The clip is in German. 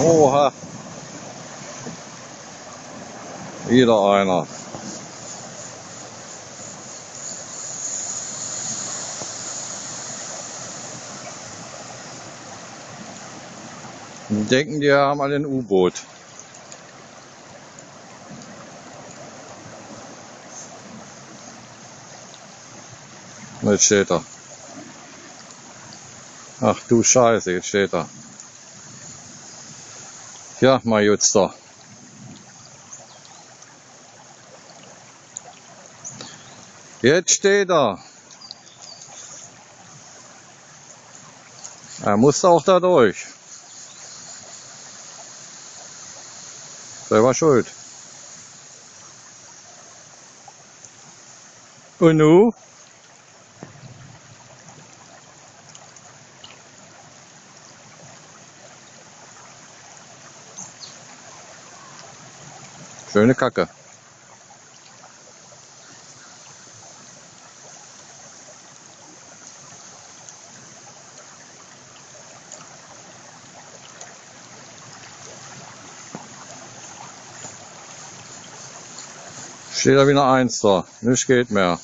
Oha. Wieder einer. Denken, die haben alle ein U-Boot. Jetzt steht er. Ach du Scheiße, jetzt steht er. Ja, mein Jutster. Jetzt steht er. Er muss auch da durch. Selber schuld. Und nu? Schöne Kacke. Steht da wieder eins da. Nichts geht mehr.